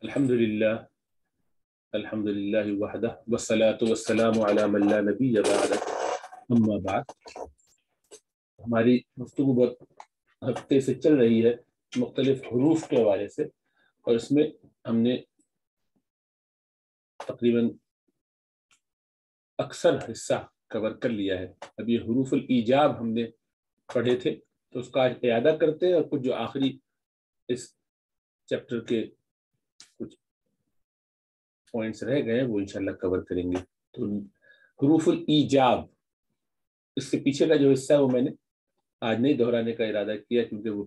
الحمد للہ الحمد للہ وحدہ، والصلاة والسلام على من لا نبی بعد۔ اما بعد، ہماری گفتگو بہت ہفتے سے چل رہی ہے، مختلف حروف کے حوالے سے۔ اور اس میں ہم نے تقریباً اکثر حصہ کور کر لیا ہے۔ اب یہ حروف الایجاب ہم نے پڑھے تھے، تو اس کا اعادہ کرتے ہیں اور کچھ جو آخری اس چیپٹر کے پوائنٹس رہ گئے، وہ انشاءاللہ کور کریں گے۔ تو حروف الایجاب، اس کے پیچھے کا جو حصہ ہے وہ میں نے آج نہیں دہرانے کا ارادہ کیا، کیونکہ وہ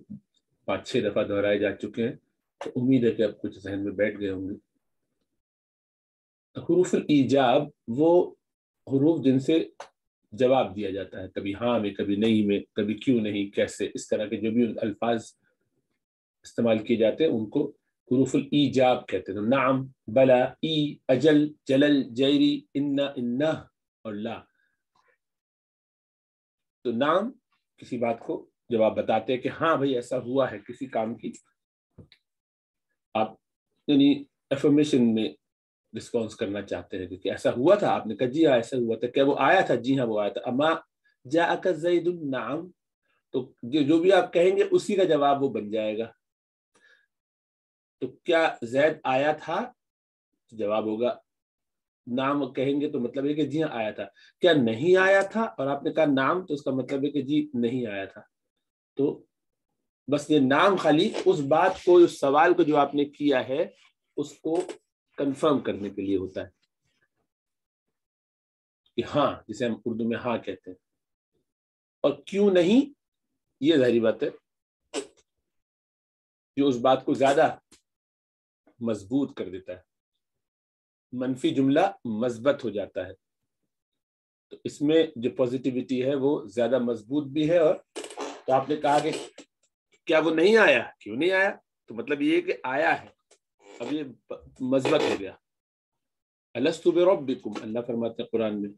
پانچ چھ دفعہ دہرائے جا چکے ہیں۔ تو امید ہے کہ اب کچھ ذہن میں بیٹھ گئے ہوں گے۔ حروف الایجاب، وہ حروف جن سے جواب دیا جاتا ہے، کبھی ہاں میں، کبھی نہیں میں، کبھی کیوں نہیں، کیسے، اس طرح کے جو بھی الفاظ استعمال کیے جاتے ہیں، ان کو حروف الایجاب کہتے ہیں۔ نعم، بلا ای اجل جلل جیری ان ان اور لا۔ تو نام کسی بات کو جب آپ بتاتے ہیں کہ ہاں بھائی ایسا ہوا ہے کسی کام کی، آپ یعنی افرمیشن میں رسپانس کرنا چاہتے ہیں کہ ایسا ہوا تھا، آپ نے کہا جی ہاں ایسا ہوا تھا۔ کیا وہ آیا تھا؟ جی ہاں وہ آیا تھا۔ اما جا زید النعم، تو جو بھی آپ کہیں گے اسی کا جواب وہ بن جائے گا۔ تو کیا زید آیا تھا؟ جواب ہوگا، نام کہیں گے تو مطلب ہے کہ جی ہاں آیا تھا۔ کیا نہیں آیا تھا؟ اور آپ نے کہا نام تو اس کا مطلب ہے کہ جی نہیں آیا تھا۔ تو بس یہ نام خالی اس بات کو، اس سوال کو جو آپ نے کیا ہے، اس کو کنفرم کرنے کے لیے ہوتا ہے۔ کہ ہاں جسے ہم اردو میں ہاں کہتے ہیں۔ اور کیوں نہیں؟ یہ ظاہری بات ہے۔ جو اس بات کو زیادہ مضبوط کر دیتا ہے۔ منفی جملہ مثبت ہو جاتا ہے۔ تو اس میں جو پازیٹیوٹی ہے وہ زیادہ مضبوط بھی ہے اور تو آپ نے کہا کہ کیا وہ نہیں آیا؟ کیوں نہیں آیا؟ تو مطلب یہ کہ آیا ہے۔ اب یہ مثبت ہو گیا۔ بربکم اللہ فرماتے ہیں قرآن میں۔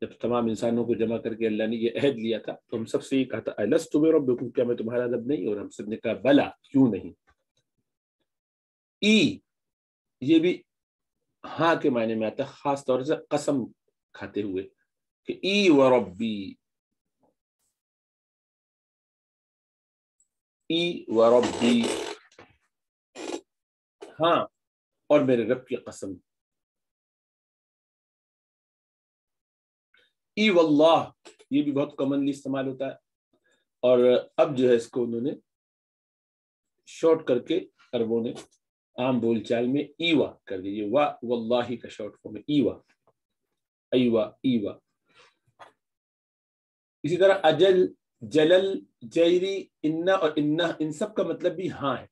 جب تمام انسانوں کو جمع کر کے اللہ نے یہ عہد لیا تھا تو ہم سب سے یہ کہا تھا السط بربکم کیا میں تمہارا رب نہیں اور ہم سب نے کہا، بلا، کیوں نہیں؟ ای، یہ بھی ہاں کے معنی میں آتا ہے، خاص طور سے قسم کھاتے ہوئے کہ ای و ربی۔ ای و ربی۔ ہاں اور میرے رب کی قسم۔ ای واللہ، یہ بھی بہت کامنلی استعمال ہوتا ہے۔ اور اب جو ہے اس کو انہوں نے شارٹ کر کے عربوں نے عام بول چال میں ایوا کر دیجیے وا واللہ کا شارٹ فارم ہے ایوا۔ ایوا ایوا۔ اسی طرح اجل، جلل، جیری، انا اور انا، ان سب کا مطلب بھی ہاں ہے۔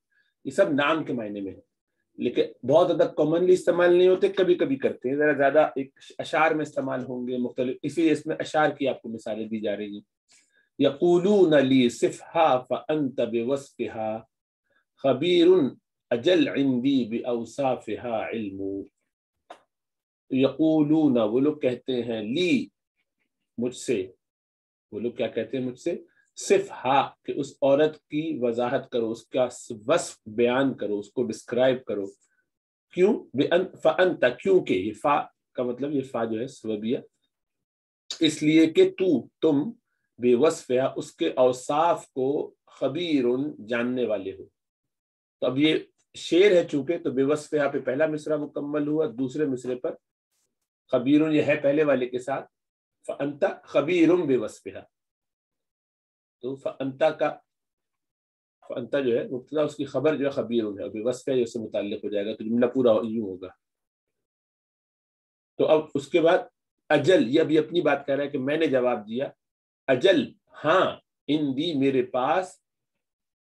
یہ سب نام کے معنی میں ہے۔ لیکن بہت زیادہ کامنلی استعمال نہیں ہوتے کبھی کبھی کرتے ہیں۔ ذرا زیادہ ایک اشعار میں استعمال ہوں گے مختلف، اسی لیے اس میں اشعار کی آپ کو مثالیں دی جا رہی ہیں۔ یقولون لی صفحا فانت بوصفها خبیر اجل عندی باوصافها علم. یقولون وہ لوگ کہتے ہیں لی مجھ سے. وہ لوگ کیا کہتے ہیں مجھ سے؟ صرف ہا، کہ اس عورت کی وضاحت کرو، اس کا وصف بیان کرو، اس کو ڈسکرائب کرو. کیوں؟ فانتا کیونکہ، یہ فا کا مطلب یہ فا جو ہے، سببیہ. اس لیے کہ تو، تم بے وصف اس کے اوصاف کو خبیر جاننے والے ہو. تو اب یہ شعر ہے چونکہ تو بے وصف پہ پہلا مصرع مکمل ہوا، دوسرے مصرے پر خبیر یہ ہے پہلے والے کے ساتھ، فانتا خبیر بے وصف تو فانتا کا، فانتا جو ہے، مبتدا اس کی خبر جو ہے خبیر ہے ابھی وصف ہے اس سے متعلق ہو جائے گا، تو جملہ پورا یوں ہوگا۔ تو اب اس کے بعد اجل، یہ ابھی اپنی بات کہہ رہا ہے کہ میں نے جواب دیا، اجل ہاں ان دی میرے پاس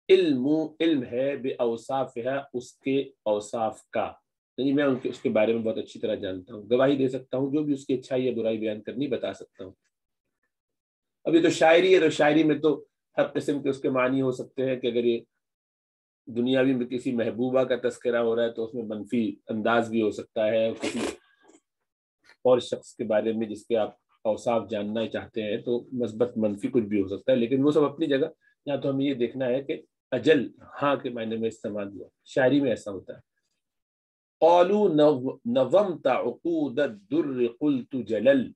علم علم ہے بے اوصاف ہے اس کے اوصاف کا۔ یعنی میں ان کے، اس کے بارے میں بہت اچھی طرح جانتا ہوں، گواہی دے سکتا ہوں، جو بھی اس کی اچھائی یا برائی بیان کرنی بتا سکتا ہوں۔ ابھی تو شاعری ہے، تو شاعری میں تو ہر قسم کے اس کے معنی ہو سکتے ہیں کہ اگر یہ دنیاوی میں کسی محبوبہ کا تذکرہ ہو رہا ہے تو اس میں منفی انداز بھی ہو سکتا ہے، کسی اور شخص کے بارے میں جس کے آپ اوصاف جاننا چاہتے ہیں تو مثبت منفی کچھ بھی ہو سکتا ہے، لیکن وہ سب اپنی جگہ۔ یا تو ہمیں یہ دیکھنا ہے کہ اجل ہاں کے معنی میں استعمال ہوا۔ شاعری میں ایسا ہوتا ہے۔ قالوا نظمت عقود الدر قلت جلل۔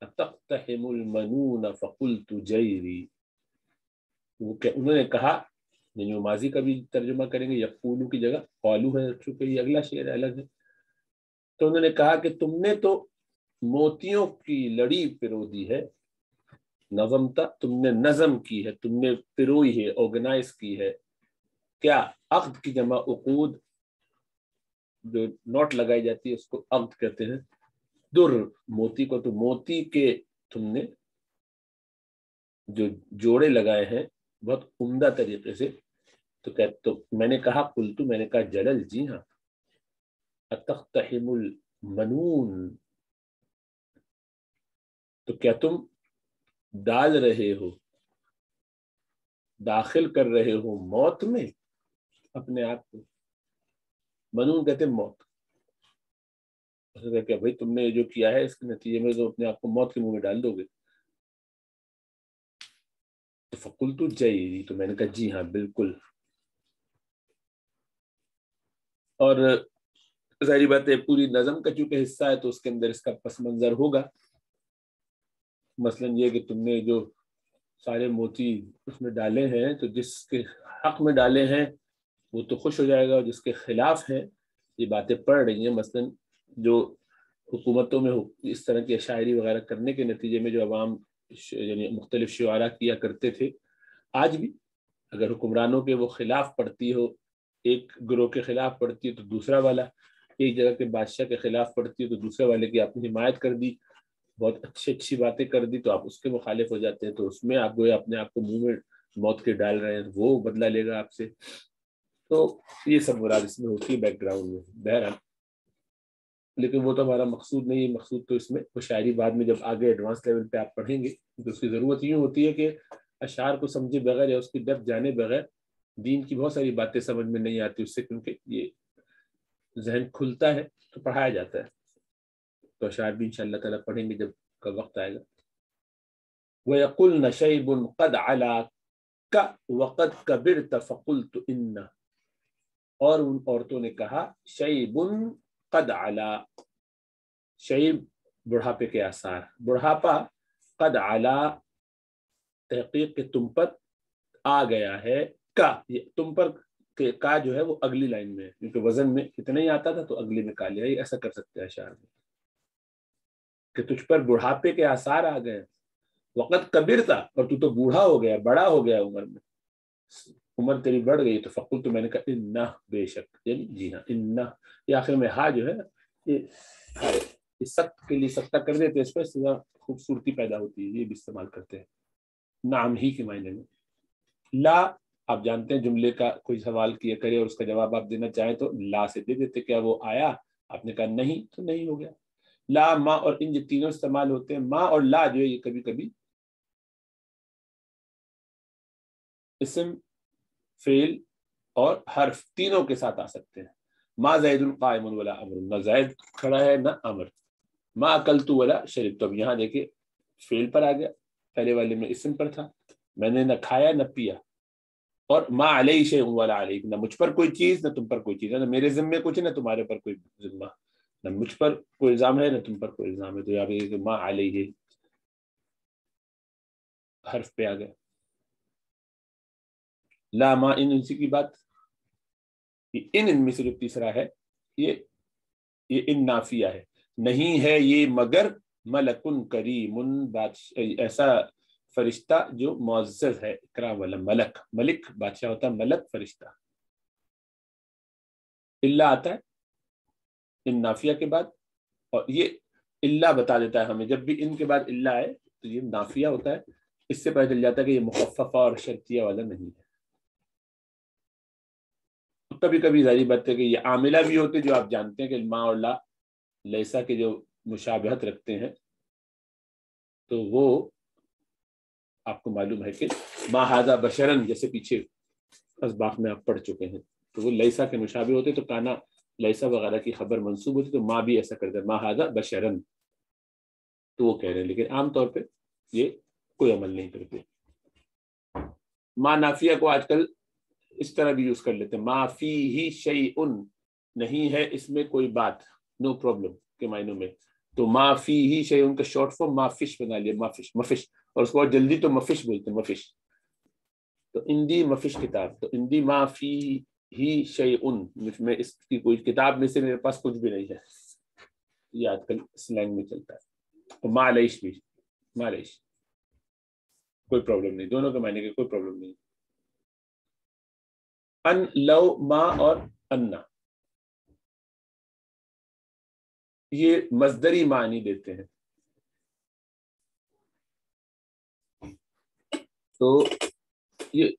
تقتحم المنون فقلت جیری۔ انہوں نے کہا یعنی وہ ماضی کا بھی ترجمہ کریں گے، یقولو کی جگہ۔ قالو ہے چونکہ یہ اگلا شعر الگ ہے۔ تو انہوں نے کہا کہ تم نے تو موتیوں کی لڑی پرو دی ہے۔ نظم تا، تم نے نظم کی ہے، تم نے پروئی ہے آرگنائز کی ہے۔ کیا عقد کی جمع عقود جو نوٹ لگائی جاتی ہے، اس کو عقد کہتے ہیں؟ در موتی کو تو موتی کے تم نے جو جوڑے لگائے ہیں، بہت عمدہ طریقے سے۔ تو کہ تو میں نے کہا کلتو میں نے کہا، جلل جی ہاں۔ اتختحم المنون۔ تو کیا تم ڈال رہے ہو، داخل کر رہے ہو موت میں اپنے آپ کو۔ منون کہتے موت۔ کہ بھائی تم نے جو کیا ہے، اس کے نتیجے میں تو اپنے آپ کو موت کے منہ میں ڈال دو گے۔ تو فکل تو جی تو میں نے کہا جی ہاں بالکل۔ اور ظاہری بات ہے، پوری نظم کا چونکہ حصہ ہے، تو اس کے اندر اس کا پس منظر ہوگا۔ مثلا یہ کہ تم نے جو سارے موتی اس میں ڈالے ہیں، تو جس کے حق میں ڈالے ہیں، وہ تو خوش ہو جائے گا اور جس کے خلاف ہیں، یہ باتیں پڑھ رہی ہیں۔ مثلا جو حکومتوں میں اس طرح کی شاعری وغیرہ کرنے کے نتیجے میں جو عوام یعنی مختلف شعرا کیا کرتے تھے، آج بھی اگر حکمرانوں کے وہ خلاف پڑتی ہو، ایک گروہ کے خلاف پڑتی ہے تو دوسرا والا، ایک جگہ کے بادشاہ کے خلاف پڑتی ہے تو دوسرے والے کی آپ نے حمایت کر دی۔ بہت اچھی اچھی باتیں کر دی تو آپ اس کے مخالف ہو جاتے ہیں تو اس میں آپ گویا اپنے آپ کو منہ میں موت کے ڈال رہے ہیں، وہ بدلہ لے گا آپ سے۔ تو یہ سب مراد اس میں ہوتی ہے بیک گراؤنڈ میں۔ بہرحال، لیکن وہ تو ہمارا مقصود نہیں ہے، مقصود تو اس میں وہ شاعری بعد میں جب آگے ایڈوانس لیول پہ آپ پڑھیں گے تو اس کی ضرورت یوں ہوتی ہے کہ اشعار کو سمجھے بغیر یا اس کی ڈب جانے بغیر دین کی بہت ساری باتیں سمجھ میں نہیں آتی اس سے کیونکہ یہ ذہن کھلتا ہے تو پڑھایا جاتا ہے۔ تو اشعار بھی ان شاء اللہ تعالیٰ پڑھیں گے جب کا وقت آئے گا وَيَقُلْنَ شَيْبٌ قَدْ عَلَىٰ كَ وَقَدْ كَبِرْتَ فَقُلْتُ إِنَّ اور ان عورتوں نے کہا شیبن قد علا شیب بڑھاپے کے آثار بڑھاپا قد علا تحقیق کے تم پر آ گیا ہے کا تم پر کا جو ہے وہ اگلی لائن میں کیونکہ وزن میں اتنا ہی آتا تھا تو اگلی میں کا لیا ایسا کر سکتے ہیں اشعار میں کہ تجھ پر بڑھاپے کے آثار آ گئے وقت کبیر تھا اور تو تو بوڑھا ہو گیا، بڑا ہو گیا عمر میں۔ عمر تیری بڑھ گئی، تو فقل تو میں نے کہا، انہ، بے شک۔ یعنی جی ہاں انہ۔ یہ آخر میں ہا جو ہے یہ سخت کے لیے سختہ کر دیتے اس پر خوبصورتی پیدا ہوتی ہے۔ یہ بھی استعمال کرتے ہیں۔ نام ہی کے معنی میں۔ لا، آپ جانتے ہیں، جملے کا کوئی سوال کیا کرے اور اس کا جواب آپ دینا چاہیں تو لا سے دے دیتے، کیا وہ آیا؟ آپ نے کہا، نہیں، تو نہیں ہو گیا۔ لا ما اور ان جو تینوں استعمال ہوتے ہیں۔ ما اور لا جو ہے یہ کبھی کبھی اسم فیل اور حرف تینوں کے ساتھ آ سکتے ہیں۔ ما زید القائم ولا امر، نہ زید کھڑا ہے نہ امر۔ ما اکلتو ولا شریف تو اب یہاں دیکھیں فیل پر آ گیا۔ پہلے والے میں اسم پر تھا۔ میں نے نہ کھایا نہ پیا۔ اور ما علیہ شیء ولا علیہ نہ مجھ پر کوئی چیز، نہ تم پر کوئی چیز، نہ میرے ذمے کچھ، نہ تمہارے پر کوئی ذمہ۔ نہ مجھ پر کوئی الزام ہے، نہ تم پر کوئی الزام ہے۔ تو یہاں پہ ما علیہ حرف پہ آ گیا۔ لا ما، ان اسی کی بات۔ ان ان میں سے جو تیسرا ہے، یہ یہ ان نافیہ ہے۔ نہیں ہے یہ مگر ملکن کریم ایسا فرشتہ جو معزز ہے۔ اکرا والا ملک ملک، بادشاہ ہوتا ہے، ملک فرشتہ۔ اللہ آتا ہے۔ ان نافیہ کے بعد، اور یہ اللہ بتا دیتا ہے ہمیں۔ جب بھی ان کے بعد اللہ آئے تو یہ نافیہ ہوتا ہے۔ اس سے پتہ چل جاتا ہے کہ یہ مخففہ اور شرطیہ والا نہیں ہے۔ کبھی کبھی ظاہری بات ہے کہ یہ عاملہ بھی ہوتے جو آپ جانتے ہیں کہ ماں اور لا لیسا کے جو مشابہت رکھتے ہیں، تو وہ آپ کو معلوم ہے کہ ماں ہاضا بشرن جیسے پیچھے اسباق میں آپ پڑھ چکے ہیں۔ تو وہ لیسا کے مشابہ ہوتے تو کانا لیسا وغیرہ کی خبر منسوب ہوتی تو ماں بھی ایسا کرتا ہے، ماں ہاضا بشرن۔ تو وہ کہہ رہے ہیں، لیکن عام طور پہ یہ کوئی عمل نہیں کرتے۔ ماں نافیہ کو آج کل اس طرح بھی یوز کر لیتے ہیں۔ معافی ہی شعی ان نہیں ہے اس میں کوئی بات نو پرابلم کے معنوں میں۔ تو معافی ہی شے ان کا شارٹ فارم مافش بنا لیا مافش مفش۔ اور اس کو اور جلدی تو مفش بولتے ہیں، مفش۔ تو اندی مفش کتاب، تو اندی معافی ہی شے ان مجھ میں اس کی کوئی کتاب میں سے میرے پاس کچھ بھی نہیں ہے۔ یہ آج کل سلینگ میں چلتا ہے۔ تو مالیش بھی، مالیش۔ کوئی پرابلم نہیں، دونوں کے معنی کے کوئی پرابلم نہیں۔ ان لو ما اور انا یہ مزدری معنی دیتے ہیں۔ تو یہ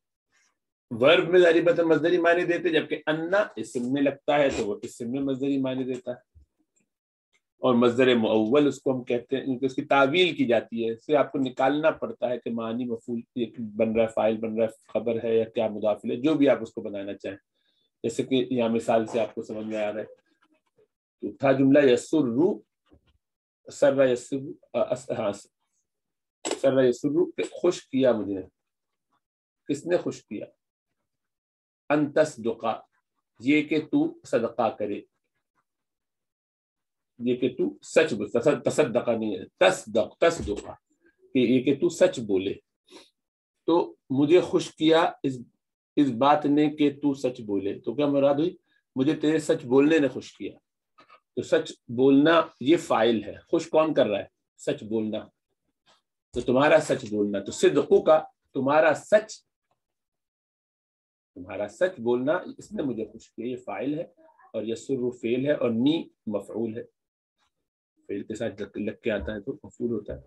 ورب میں ظاہری مزدری معنی دیتے، جبکہ انا اسم میں لگتا ہے تو وہ اسم میں مزدری معنی دیتا ہے۔ اور مزدر معول اس کو ہم کہتے ہیں اس کی تعویل کی جاتی ہے، اس سے آپ کو نکالنا پڑتا ہے کہ معنی مفول بن رہا ہے، فائل بن رہا ہے، خبر ہے یا کیا مدافل ہے، جو بھی آپ اس کو بنانا چاہیں۔ جیسے کہ یہاں مثال سے آپ کو سمجھ میں آ رہا ہے۔ تو تھا جملہ یسر رو سر یسر ہاں سر یسر خوش کیا مجھے۔ کس نے خوش کیا؟ انتس دقا یہ کہ تو صدقہ کرے. یہ کہ تو سچ تصدقہ نہیں ہے. تصدق تصدقہ کہ یہ کہ تو سچ بولے. تو مجھے خوش کیا اس اس بات نے کہ تو سچ بولے. تو کیا مراد ہوئی؟ مجھے تیرے سچ بولنے نے خوش کیا. تو سچ بولنا یہ فائل ہے. خوش کون کر رہا ہے؟ سچ بولنا. تو تمہارا سچ بولنا. تو صدقو کا تمہارا سچ تمہارا سچ بولنا، اس نے مجھے خوش کیا یہ فائل ہے اور یہ سر فیل ہے اور نی مفعول ہے۔ فیل کے ساتھ لگ کے آتا ہے تو مفعول ہوتا ہے۔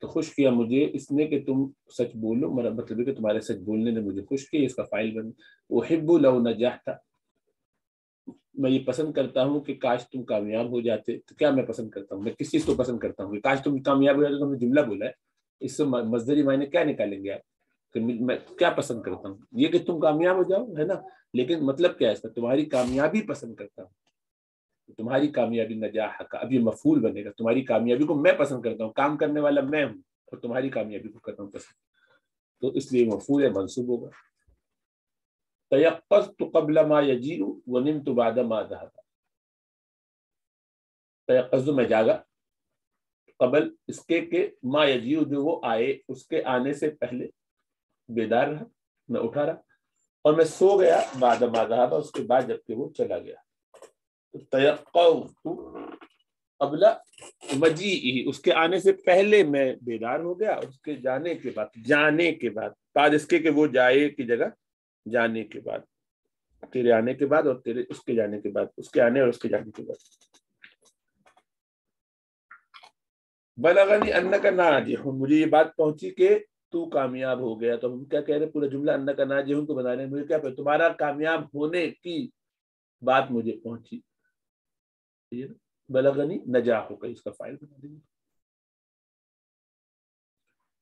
تو خوش کیا مجھے اس نے کہ تم سچ بولو میرا مطلب, مطلب ہے کہ تمہارے سچ بولنے نے مجھے خوش کیا اس کا فائل بن۔ وہ حب لو نجاح میں یہ پسند کرتا ہوں کہ کاش تم کامیاب ہو جاتے۔ تو کیا میں پسند کرتا ہوں؟ میں کس چیز کو پسند کرتا ہوں؟ کہ کاش تم کامیاب ہو جاتے تو ہم نے جملہ بولا ہے۔ اس سے مزدری معنی کیا نکالیں گے آپ؟ کہ میں کیا پسند کرتا ہوں؟ یہ کہ تم کامیاب ہو جاؤ، ہے نا؟ لیکن مطلب کیا ہے اس کا؟ تمہاری کامیابی پسند کرتا ہوں۔ تمہاری کامیابی نجاح کا اب یہ مفول بنے گا۔ تمہاری کامیابی کو میں پسند کرتا ہوں، کام کرنے والا میں ہوں، اور تمہاری کامیابی کو کرتا ہوں پسند۔ تو اس لیے مفول ہے، منصوب ہوگا۔ تیقظت قبل ما یجیء ونمت بعد ما ذهب۔ تیقظ میں جاگا۔ قبل اس کے کہ ما یجیء جو وہ آئے، اس کے آنے سے پہلے بیدار رہا، میں اٹھا رہا اور میں سو گیا بعد ما اس کے بعد جبکہ وہ چلا گیا۔ تیقظت قبل مجیئی اس کے آنے سے پہلے میں بیدار ہو گیا، اس کے جانے کے بعد، جانے کے بعد بعد اس کے کہ وہ جائے کی جگہ، جانے کے بعد، تیرے آنے کے بعد اور تیرے اس کے جانے کے بعد، اس کے آنے اور اس کے جانے کے بعد۔ بلغنی ان کا ناجی ہوں مجھے یہ بات پہنچی کہ تو کامیاب ہو گیا۔ تو ہم کیا کہہ رہے پورا جملہ ان کا ناجی ہوں کو بنانے مجھے کیا تمہارا کامیاب ہونے کی بات مجھے پہنچی۔ بلغنی نجا ہو گئی، اس کا فائل بنا دیں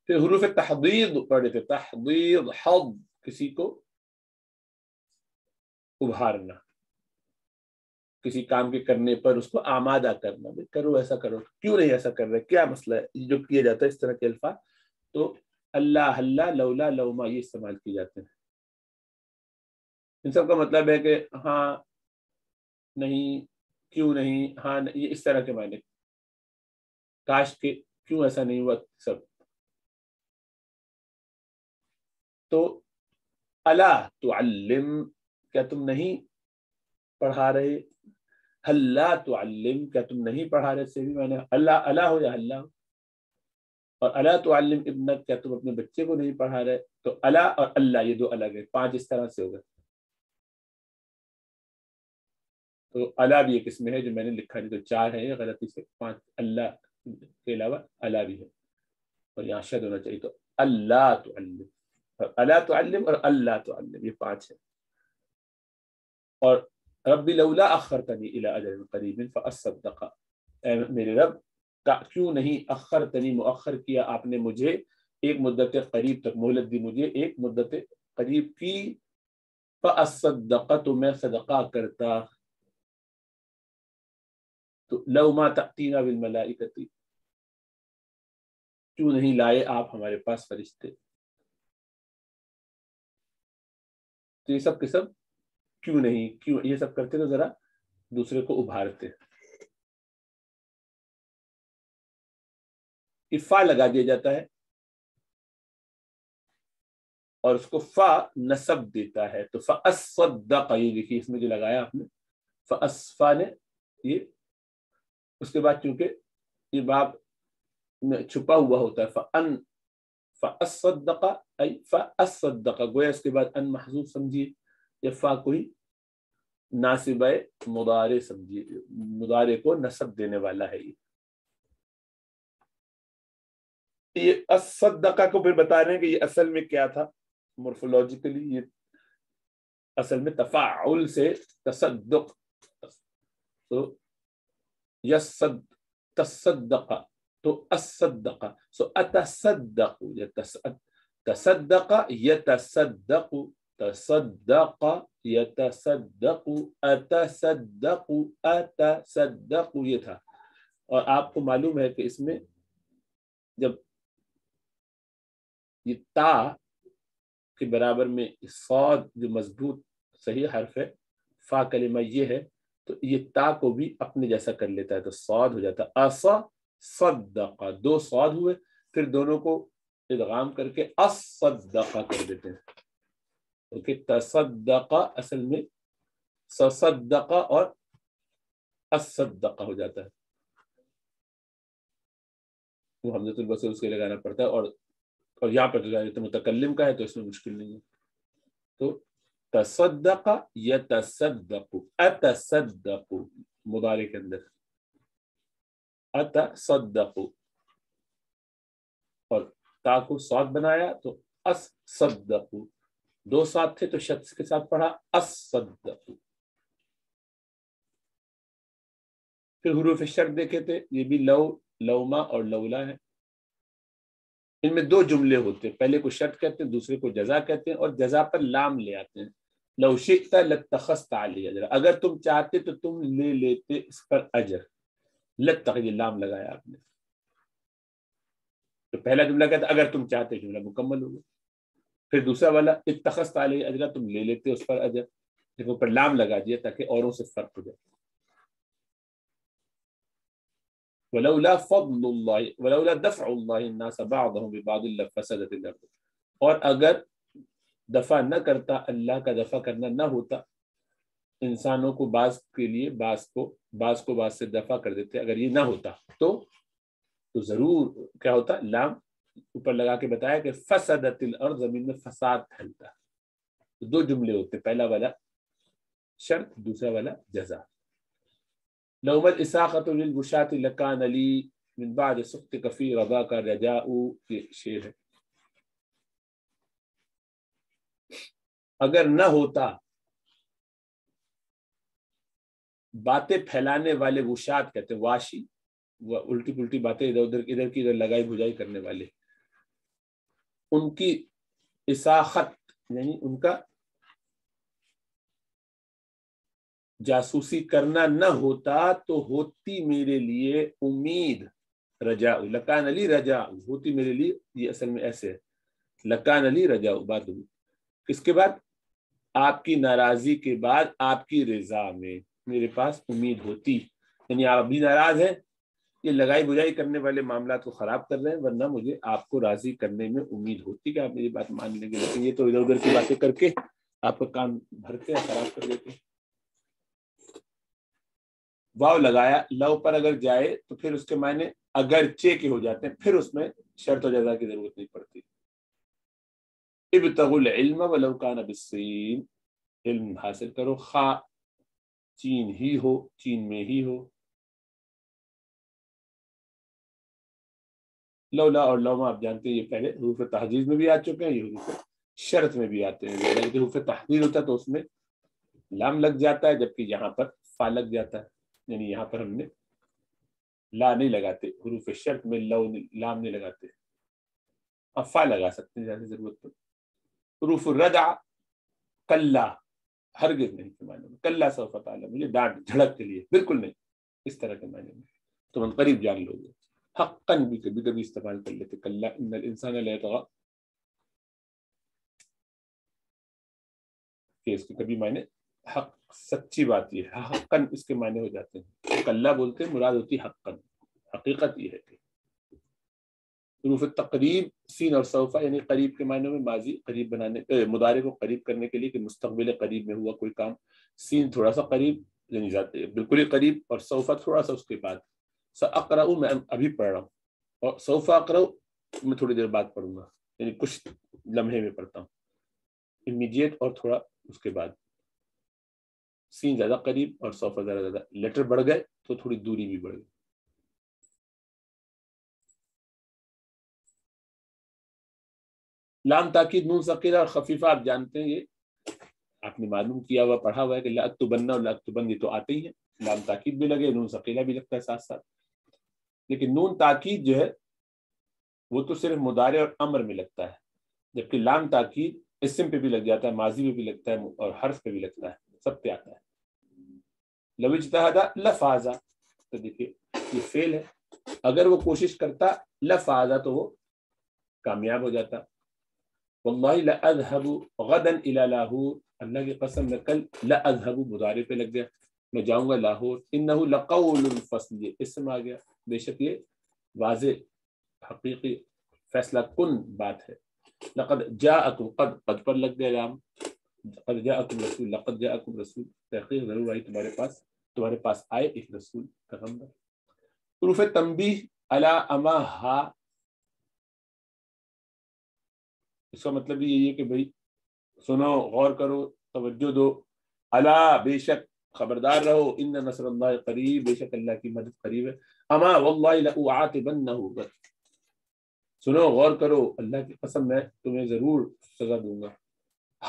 پھر حروف تحضیر پڑھے تھے۔ تحضیر حض کسی کو ابھارنا۔ کسی کام کے کرنے پر اس کو آمادہ کرنا۔ کرو ایسا کرو۔ کیوں نہیں ایسا کر رہے؟ کیا مسئلہ ہے؟ جو کیا جاتا ہے، اس طرح کے الفاظ۔ تو اللہ اللہ، لولا، لوما، یہ استعمال کیے جاتے ہیں۔ ان سب کا مطلب ہے کہ ہاں نہیں، کیوں نہیں ہاں یہ اس طرح کے معنی کاش کے کیوں ایسا نہیں ہوا سب۔ تو اللہ تعلم، کیا تم نہیں پڑھا رہے؟ اللہ تعلم، کیا تم نہیں پڑھا رہے؟ سے بھی میں نے اللہ اللہ ہو یا اللہ ہو۔ اور اللہ تعلم ابن کیا تم اپنے بچے کو نہیں پڑھا رہے؟ تو اللہ اور اللہ، یہ دو الگ ہے پانچ اس طرح سے ہوگا تو اللہ بھی ایک قسم ہے جو میں نے لکھا نہیں تو چار ہے غلطی سے۔ پانچ، اللہ کے علاوہ اللہ بھی ہے۔ اور یہاں شد ہونا چاہیے، تو اللہ تعلم۔ اور اللہ تعلم اور اللہ تعلم، یہ پانچ ہے اور رب لولا اخرتنی الى اجل قریب فاصدق۔ اے میرے رب کیوں نہیں اخرتنی مؤخر کیا آپ نے مجھے؟ ایک مدت قریب تک، مہلت دی مجھے ایک مدت قریب کی۔ فاصدق تو میں صدقہ کرتا۔ تو لو ما تأتینا بالملائکتی کیوں نہیں لائے آپ ہمارے پاس فرشتے؟ تو یہ سب کے سب کیوں نہیں؟ کیوں یہ سب کرتے تو ذرا دوسرے کو ابھارتے۔ فا لگا دیا جاتا ہے اور اس کو فا نصب دیتا ہے تو فا یہ دیکھیے اس میں جو لگایا آپ نے، فا نے یہ، اس کے بعد چونکہ یہ باب میں چھپا ہوا ہوتا ہے فن فصدقہ فصدقہ گویا اس کے بعد ان محضوب سمجھیے، یا فا کوئی ناصب، مدارے سمجھیے، مدارے کو نصب دینے والا ہے یہ۔ یہ اسدقہ کو پھر بتا رہے ہیں کہ یہ اصل میں کیا تھا؟ مورفولوجیکلی یہ اصل میں تفاعل سے تصدق. تو یسد تصدق. تو اصدق سو اتصدق. تصدق، یتصدق. تصدق، یتصدق. اتصدق اتصدق. یہ تھا. اور آپ کو معلوم ہے کہ اس میں جب یہ تا کے برابر میں صاد جو مضبوط صحیح حرف ہے، فا کلمہ یہ ہے، تو یہ تا کو بھی اپنے جیسا کر لیتا ہے، تو صاد ہو جاتا ہے۔ اصا صدقہ، دو صاد ہوئے، پھر دونوں کو ادغام کر کے اصدقہ کر دیتے ہیں۔ کیونکہ تصدقہ اصل میں صدقہ اور اصدقہ ہو جاتا ہے۔ وہ حمزت البصر اس کے لگانا پڑتا ہے اور اور یہاں پر تو متکلم کا ہے تو اس میں مشکل نہیں ہے۔ تو تصدق یتصدق، اتصدق مدارے کے اندر۔ اتصدق۔ اور تا کو سات بنایا تو اس صدق دو ساتھ تھے تو شخص کے ساتھ پڑھا اس صدق پھر حروف شرط دیکھے تھے، یہ بھی لو، لوما اور لولا ہے۔ ان میں دو جملے ہوتے ہیں، پہلے کو شرط کہتے ہیں، دوسرے کو جزا کہتے ہیں اور جزا پر لام لے آتے ہیں۔ لو لتخص علی اجر۔ اگر تم چاہتے تو تم لے لیتے اس پر اجر۔ لت یہ لام لگایا آپ نے۔ تو پہلا جملہ کہتا اگر تم چاہتے، جملہ مکمل ہوگا پھر دوسرا والا اتخص علی اجرا تم لے لیتے اس پر اجر۔ لیکن اوپر لام لگا دیا تاکہ اوروں سے فرق ہو جائے۔ ولولا فضل الله ولولا دفع الله الناس بعضهم ببعض لفسدت الأرض. اور اگر دفع نہ کرتا اللہ کا دفع کرنا نہ ہوتا انسانوں کو بعض کے لیے بعض کو بعض کو بعض سے دفع کر دیتے اگر یہ نہ ہوتا تو تو ضرور کیا ہوتا لام اوپر لگا کے بتایا کہ فسدت الأرض زمین میں فساد پھیلتا۔ دو جملے ہوتے پہلا والا شرط دوسرا والا جزا۔ نومت اساقت للبشات لکان علی من بعد سخت کفی رضا کا رجاؤ یہ شعر ہے اگر نہ ہوتا، باتیں پھیلانے والے وشات کہتے ہیں، واشی وہ الٹی پلٹی باتیں ادھر ادھر ادھر کی ادھر لگائی بھجائی کرنے والے، ان کی اساخت یعنی ان کا جاسوسی کرنا نہ ہوتا تو ہوتی میرے لیے امید. رجا لکان علی رجا ہوتی میرے لیے، یہ اصل میں ایسے ہے. لکان علی رجا بات اس کے بعد آپ کی ناراضی کے بعد آپ کی رضا میں میرے پاس امید ہوتی. یعنی آپ ابھی ناراض ہیں، یہ لگائی بجائی کرنے والے معاملات کو خراب کر رہے ہیں، ورنہ مجھے آپ کو راضی کرنے میں امید ہوتی کہ آپ میری بات مان لیں گے، لیکن یہ تو ادھر ادھر کی باتیں کر کے آپ کا کام بھرتے ہیں خراب کر دیتے ہیں۔ واو لگایا، لو پر اگر جائے تو پھر اس کے معنی اگر چے کے ہو جاتے ہیں، پھر اس میں شرط و جزا کی ضرورت نہیں پڑتی۔ ابتغوا العلم ولو كان بالصين علم حاصل کرو خا چین ہی ہو، چین میں ہی ہو۔ لولا اور لوما آپ جانتے ہیں، یہ پہلے حروف تحجیز میں بھی آ چکے ہیں، یہ حروف شرط میں بھی آتے ہیں۔ یعنی حروف تحجیز ہوتا ہے تو اس میں لام لگ جاتا ہے، جبکہ یہاں پر فا لگ جاتا ہے۔ یعنی یہاں پر ہم نے لا نہیں لگاتے، حروف شرط میں لو لام نہیں لگاتے۔ افا لگا سکتے ہیں، زیادہ ضرورت تو۔ حروف الردع، کلا، ہرگز نہیں کے معنی میں۔ کلا سوف تعالی مجھے ڈانٹ جھڑک کے لیے، بالکل نہیں۔ اس طرح کے معنی میں۔ تو ہم قریب جان لو گے۔ حقا بھی کبھی کبھی استعمال کر لیتے۔ کلا، ان الانسان لا يطغى کہ اس کے کبھی معنی حق، سچی بات یہ ہے حقن اس کے معنی ہو جاتے ہیں۔ کلّہ بولتے ہیں، مراد ہوتی حقن حقیقت یہ ہے کہ حروف تقریب سین اور صوفہ یعنی قریب کے معنی میں ماضی قریب بنانے مدارے کو قریب کرنے کے لیے کہ مستقبل قریب میں ہوا کوئی کام۔ سین تھوڑا سا قریب یعنی بالکل ہی قریب، اور صوفہ تھوڑا سا اس کے بعد۔ اقرا میں ابھی پڑھ رہا ہوں۔ اور صوفہ اقرا میں تھوڑی دیر بعد پڑھوں گا۔ یعنی کچھ لمحے میں پڑھتا ہوں۔ امیڈیٹ اور تھوڑا اس کے بعد۔ سین زیادہ قریب اور صوفہ زیادہ زیادہ لیٹر بڑھ گئے تو تھوڑی دوری بھی بڑھ گئی لام تاکید نون ثقیلہ اور خفیفہ آپ جانتے ہیں یہ آپ نے معلوم کیا ہوا پڑھا ہوا ہے کہ لعت بننا اور لعت بن یہ تو آتے ہی ہیں لام تاکید بھی لگے نون ثقیلہ بھی لگتا ہے ساتھ ساتھ لیکن نون تاکید جو ہے وہ تو صرف مدارے اور امر میں لگتا ہے جبکہ لام تاکید اسم پہ بھی لگ جاتا ہے ماضی پہ بھی لگتا ہے اور حرف پہ بھی لگتا ہے سب پہ آتا ہے لو لوجتہدہ لفاظہ۔ تو دیکھیے، یہ فیل ہے۔ اگر وہ کوشش کرتا لفاظہ تو وہ کامیاب ہو جاتا۔ واللہ لأذهب غدا الى لاہور۔ اللہ کی قسم، میں کل لأذهب مضارع پہ لگ گیا۔ میں جاؤں گا لاہور۔ انه لقول الفصل یہ اسم آ گیا۔ بے شک یہ واضح، حقیقی، فیصلہ کن بات ہے۔ لقد جاءکم، قد قد پر لگ گیا لام۔ قد جاءکم رسول، لقد جاءکم رسول. تحقیق ضرور آئی تمہارے پاس تمہارے پاس آئے ایک رسول، پیغمبر. حروف تنبیہ الا اما ہا. اس کا مطلب یہ ہے کہ بھائی، سنو، غور کرو، توجہ دو. اللہ بے شک، خبردار رہو. ان نصر اللہ قریب، بے شک اللہ کی مدد قریب ہے. اما واللہ سنو، غور کرو، اللہ کی قسم میں تمہیں ضرور سزا دوں گا.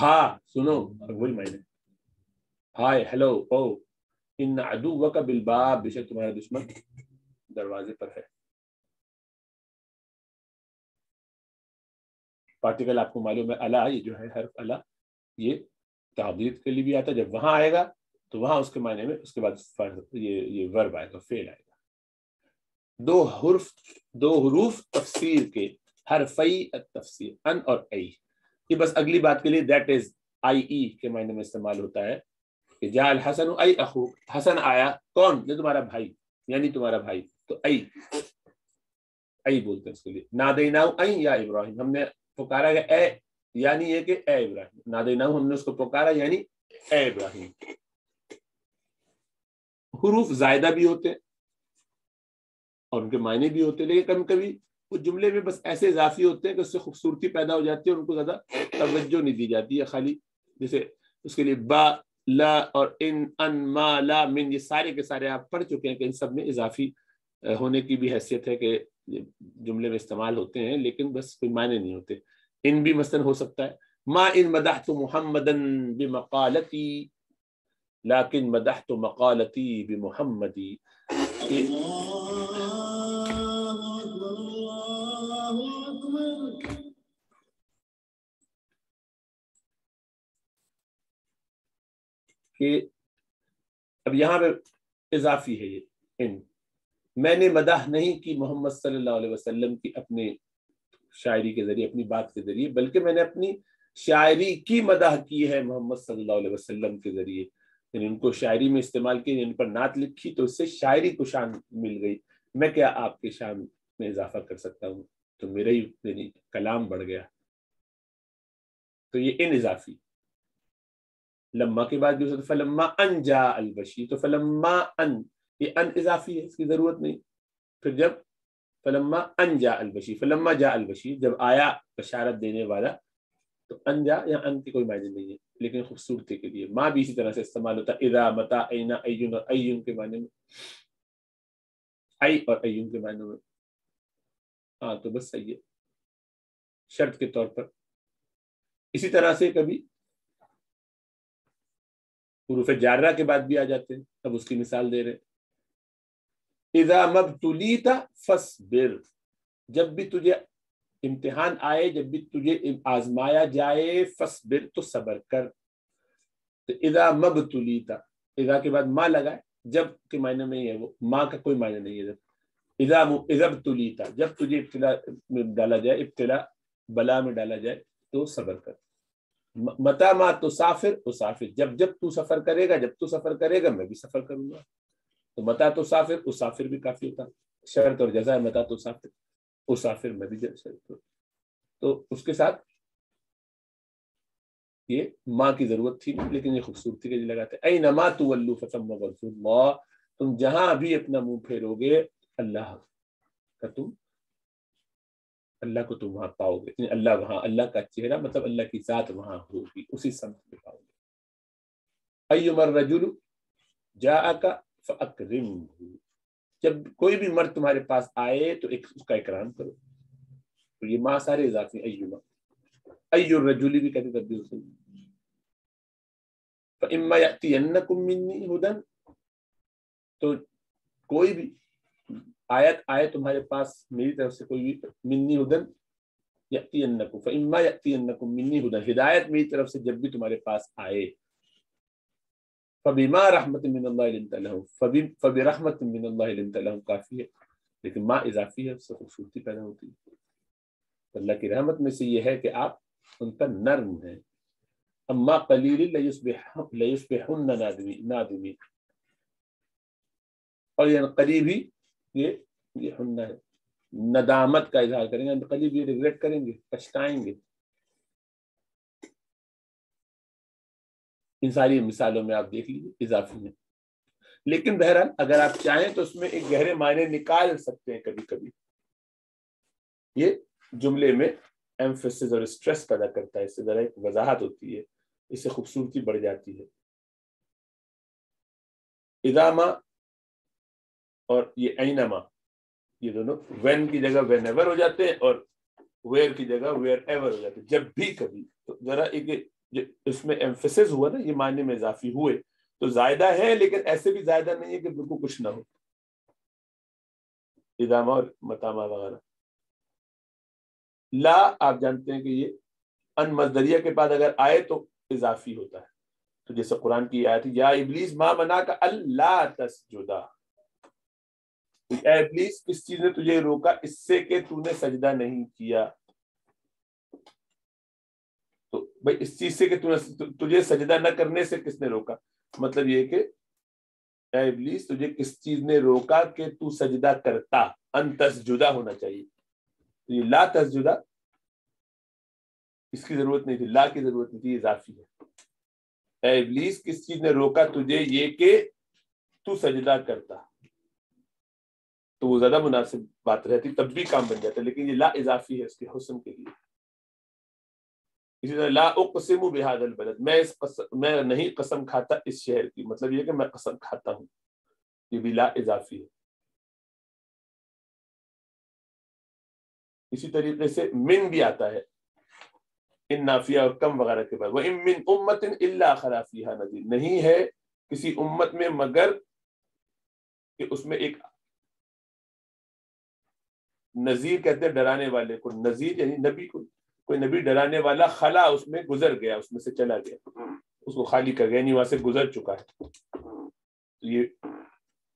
ہاں سنو، وہی معنی ہائے، ہیلو، او، ان عدوک بالباب، بے شک تمہارا دشمن دروازے پر ہے۔ پارٹیکل آپ کو معلوم ہے، اللہ، یہ جو ہے، حرف اللہ، یہ تعبیر کے لیے بھی آتا ہے۔ جب وہاں آئے گا، تو وہاں اس کے معنی میں، اس کے بعد یہ یہ ورب آئے گا فیل آئے گا۔ دو حرف، دو حروف تفسیر کے، حرفی تفسیر ان اور ای۔ یہ بس اگلی بات کے لیے دیٹ از آئی ای کے معنی میں استعمال ہوتا ہے کہ جا الحسن ای اخو، حسن آیا، کون؟ یہ تمہارا بھائی یعنی تمہارا بھائی، تو ای ای بولتے ہیں اس کے لیے۔ نادینا ای یا ابراہیم، ہم نے پکارا گیا اے یعنی یہ کہ اے ابراہیم۔ نادینا ہم نے اس کو پکارا یعنی اے ابراہیم۔ حروف زائدہ بھی ہوتے اور ان کے معنی بھی ہوتے لیکن کبھی کبھی وہ جملے میں بس ایسے اضافی ہوتے ہیں کہ اس سے خوبصورتی پیدا ہو جاتی ہے اور ان کو زیادہ توجہ نہیں دی جاتی ہے خالی جیسے اس کے لیے با، لا اور ان ان، ما، لا، من، یہ سارے کے سارے آپ پڑھ چکے ہیں کہ ان سب میں اضافی ہونے کی بھی حیثیت ہے کہ جملے میں استعمال ہوتے ہیں لیکن بس کوئی معنی نہیں ہوتے۔ ان بھی مثلا ہو سکتا ہے۔ ما ان مدحت محمدن بمقالتی لیکن مدحت مقالتی بمحمدی۔ کہ اب یہاں پہ اضافی ہے یہ ان۔ میں نے مدح نہیں کی محمد صلی اللہ علیہ وسلم کی اپنی شاعری کے ذریعے، اپنی بات کے ذریعے، بلکہ میں نے اپنی شاعری کی مدح کی ہے محمد صلی اللہ علیہ وسلم کے ذریعے۔ یعنی ان کو شاعری میں استعمال کی یعنی ان پر نعت لکھی تو اس سے شاعری کو شان مل گئی۔ میں کیا آپ کے شان میں اضافہ کر سکتا ہوں؟ تو میرا ہی یعنی کلام بڑھ گیا۔ تو یہ ان اضافی۔ لما کے بعد بھی فلما ان جا البشی تو فلما ان، یہ ان اضافی ہے، اس کی ضرورت نہیں۔ پھر جب فلما ان جا البشی فلما جا البشی جب آیا بشارت دینے والا، تو ان جا یا ان کی کوئی معنی نہیں ہے، لیکن خوبصورتی کے لیے۔ ماں بھی اسی طرح سے استعمال ہوتا ہے، اذا متا اینا ایون اور ایون کے معنی میں۔ ای اور ایون کے معنی میں۔ ہاں تو بس صحیح ہے، شرط کے طور پر۔ اسی طرح سے کبھی حروف جارہ کے بعد بھی آ جاتے ہیں، اب اس کی مثال دے رہے اذا مبتلیتا فصبر جب بھی تجھے امتحان آئے، جب بھی تجھے آزمایا جائے فصبر تو صبر کر۔ تو اذا مبتلیتا اذا کے بعد ماں لگائے، جب کے معنی میں ہے، وہ ماں کا کوئی معنی نہیں ہے۔ جب اذا ابتلیتا جب تجھے ابتلا میں ڈالا جائے، ابتلا بلا میں ڈالا جائے، تو صبر کر۔ متا ما تو سافر اسافر۔ جب جب تو سفر کرے گا، جب تو سفر کرے گا، میں بھی سفر کروں گا۔ تو متا تو سافر اسافر بھی کافی ہوتا۔ شرط اور جزا متا تو سافر اسافر میں بھی شرط تو اس کے ساتھ یہ ماں کی ضرورت تھی، لیکن یہ خوبصورتی کے لیے لگاتے۔ اے نما تو الو فسم تم جہاں بھی اپنا منہ پھیرو گے، اللہ کا تم اللہ کو تم وہاں پاؤ گے۔ یعنی اللہ وہاں، اللہ کا چہرہ مطلب اللہ کی ذات وہاں ہوگی، اسی سمت میں پاؤ گے۔ ایمر رجل جا کا فکرم جب کوئی بھی مرد تمہارے پاس آئے تو ایک اس کا اکرام کرو۔ تو یہ ماں سارے اضافی ایما ایو رجولی بھی کہتے تبدیل سے۔ فَإِمَّا يَأْتِيَنَّكُم مِّنِّي هُدًا تو کوئی بھی آیت آئے تمہارے پاس میری طرف سے کوئی بھی منی ہدن یقتی انکم فاما یقتی انکم منی ہدن، ہدایت میری طرف سے جب بھی تمہارے پاس آئے۔ فبما رحمت من اللہ لنت لهم فبرحمت من اللہ لنت لهم کافی ہے۔ لیکن ما اضافی ہے، اس سے خوبصورتی پیدا ہوتی ہے۔ اللہ کی رحمت میں سے یہ ہے کہ آپ ان پر نرم ہیں۔ اما قلیل لیصبحن نادمی اور یہ قریب ہی یہ یہ ہے ندامت کا اظہار کریں گے قریب یہ ریگریٹ کریں گے، پچھتائیں گے۔ ان ساری مثالوں میں آپ دیکھ لیجیے اضافی میں۔ لیکن بہرحال اگر آپ چاہیں تو اس میں ایک گہرے معنی نکال سکتے ہیں کبھی کبھی۔ یہ جملے میں ایمفیسز اور اسٹریس پیدا کرتا ہے، اس سے ذرا ایک وضاحت ہوتی ہے، اس سے خوبصورتی بڑھ جاتی ہے۔ ادامہ اور یہ اینما، یہ دونوں وین کی جگہ وین ایور ہو جاتے ہیں اور ویئر کی جگہ ویئر ایور ہو جاتے ہیں۔ جب بھی کبھی، تو ذرا ایک اس میں ایمفیسس ہوا نا، یہ معنی میں اضافی ہوئے۔ تو زائدہ ہے، لیکن ایسے بھی زائدہ نہیں ہے کہ بالکل کچھ نہ ہو۔ ادامہ اور متامہ وغیرہ۔ لا، آپ جانتے ہیں کہ یہ ان مزدریہ کے بعد اگر آئے تو اضافی ہوتا ہے۔ تو جیسے قرآن کی آیت یا ابلیس ما منا کا اللہ تسجدہ اے ابلیس کس چیز نے تجھے روکا، اس سے کہ تو نے سجدہ نہیں کیا۔ تو بھائی، اس چیز سے کہ تجھے سجدہ نہ کرنے سے کس نے روکا؟ مطلب یہ کہ اے ابلیس تجھے کس چیز نے روکا کہ تو سجدہ کرتا؟ ان تسجدہ ہونا چاہیے۔ یہ لا تسجدہ، اس کی ضرورت نہیں تھی۔ لا کی ضرورت نہیں تھی اضافی ہے۔ اے ابلیس کس چیز نے روکا تجھے یہ کہ تو سجدہ کرتا؟ تو وہ زیادہ مناسب بات رہتی، تب بھی کام بن جاتا ہے، لیکن یہ لا اضافی ہے اس کے حسن کے لیے۔ اسی طرح لا اقسم بحاد البلد، میں اس قسم، میں نہیں قسم کھاتا اس شہر کی مطلب یہ کہ میں قسم کھاتا ہوں۔ یہ بھی لا اضافی ہے۔ اسی طریقے سے من بھی آتا ہے۔ ان نافیہ اور کم وغیرہ کے بعد۔ وہ من امت اللہ خلافیہ نظیر نہیں ہے کسی امت میں مگر کہ اس میں ایک نذیر کہتے ہیں ڈرانے والے کو، نذیر یعنی نبی کو، کوئی نبی ڈرانے والا خلا اس میں گزر گیا، اس میں سے چلا گیا، اس کو خالی کر گیا یعنی وہاں سے گزر چکا ہے۔ یہ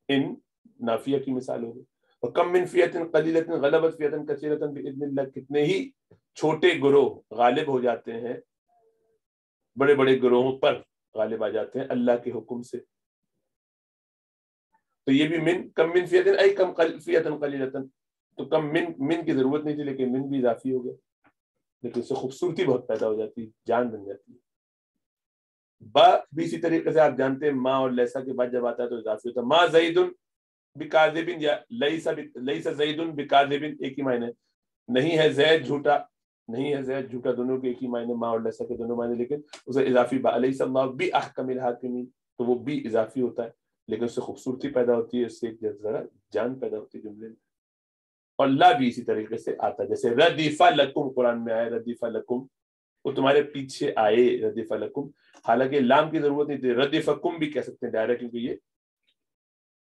ان نافیہ کی مثال ہوگی۔ اور کم من فیتن قلیلت غلبت فیتن کثیرتن باذن اللہ، کتنے ہی چھوٹے گروہ غالب ہو جاتے ہیں، بڑے بڑے گروہوں پر غالب آ جاتے ہیں اللہ کے حکم سے۔ تو یہ بھی من کم من فیتن، ای کم فیتن قلیلتن۔ تو کم من من کی ضرورت نہیں تھی، لیکن من بھی اضافی ہو گیا۔ لیکن اس سے خوبصورتی بہت پیدا ہو جاتی، جان بن جاتی۔ ہے با بھی اسی طریقے سے آپ جانتے ہیں، ماں اور لیسا کے بعد جب آتا ہے تو اضافی ہوتا ہے۔ ماں زید بکاذبن یا لیسا لیسا زید بکاذبن ایک ہی معنی نہیں ہے زید جھوٹا، نہیں ہے زید جھوٹا دونوں کے ایک ہی معنی، ماں اور لیسا کے دونوں معنی، لیکن اسے اضافی با علیہ اللہ بھی احکم الحاکمین، تو وہ بھی اضافی ہوتا ہے۔ لیکن اس سے خوبصورتی پیدا ہوتی ہے، اس سے ایک ذرا جان پیدا ہوتی ہے جملے میں۔ اور لا بھی اسی طریقے سے آتا ہے۔ جیسے ردیفہ لکم قرآن میں آئے ردیفہ لکم وہ تمہارے پیچھے آئے ردیفہ لکم حالانکہ لام کی ضرورت نہیں تھی ردیفہ کم بھی کہہ سکتے ہیں ڈائریکٹ کیونکہ یہ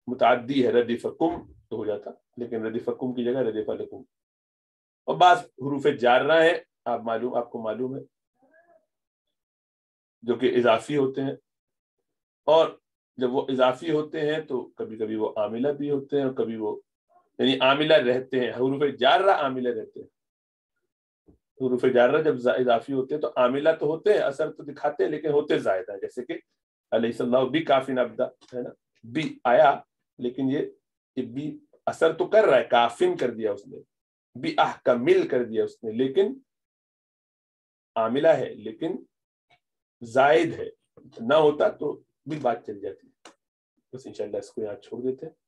متعدی ہے۔ ردیفہ کم تو ہو جاتا، لیکن ردیفہ کم کی جگہ ردیفہ لکم اور بعض حروف جارنا ہے آپ معلوم، آپ کو معلوم ہے، جو کہ اضافی ہوتے ہیں۔ اور جب وہ اضافی ہوتے ہیں تو کبھی کبھی وہ عاملہ بھی ہوتے ہیں اور کبھی وہ یعنی عاملہ رہتے ہیں، حروف جارہ عاملہ رہتے ہیں۔ حروف جارہ جب اضافی ہوتے ہیں تو عاملہ تو ہوتے ہیں، اثر تو دکھاتے ہیں، لیکن ہوتے زائدہ۔ ہیں جیسے کہ علیہ صلی اللہ بھی کافی نبدا ہے نا؟ بھی آیا، لیکن یہ بھی اثر تو کر رہا ہے، کافن کر دیا اس نے، بھی احکمل کر دیا اس نے، لیکن عاملہ ہے، لیکن زائد ہے۔ نہ ہوتا تو بھی بات چل جاتی ہے۔ بس انشاءاللہ اس کو یہاں چھوڑ دیتے ہیں۔